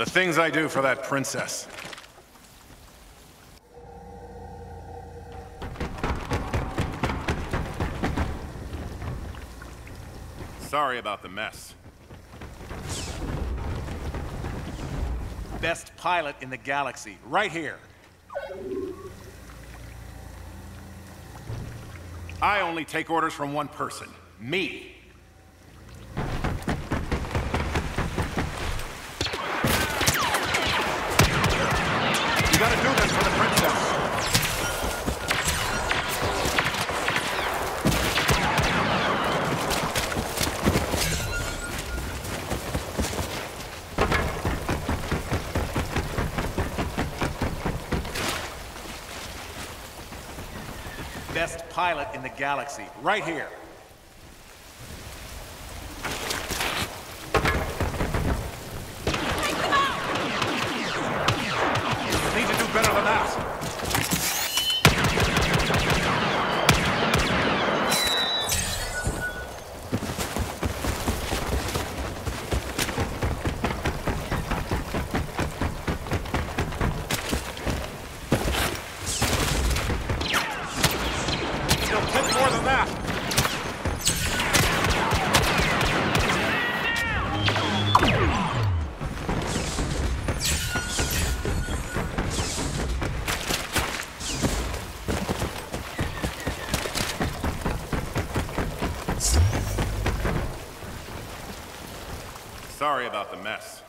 The things I do for that princess. Sorry about the mess. Best pilot in the galaxy, right here. I only take orders from one person. Me. Best pilot in the galaxy, right here. Sorry about the mess.